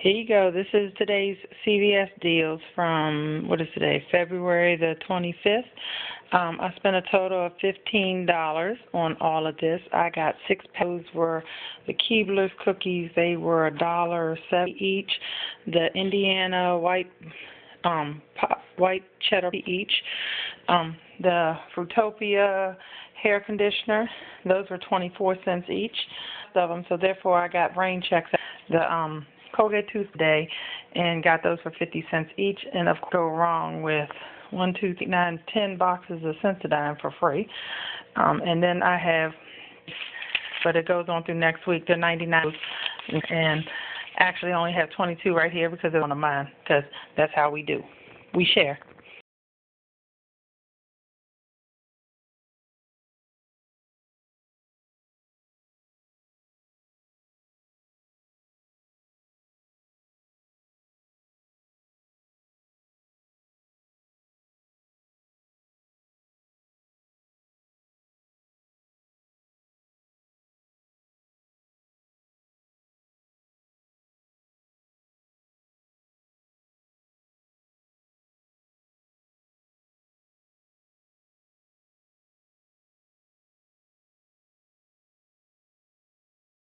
Here you go. This is today's CVS deals from, what is today, February the 25th. Um, I spent a total of $15 on all of this. I got six those were the Keebler's cookies. They were a dollar seven each. The Indiana white um pop, white cheddar each. Um, the Fruitopia hair conditioner, those were 24 cents each of them. So therefore I got rain checks. The um Colgate Toothday and got those for 50 cents each. And of course, go wrong with one, two, three, nine, ten boxes of Sensodyne for free. Um, and then I have, but it goes on through next week, the 99. And actually, I only have 22 right here because it's of mine, because that's how we do. We share.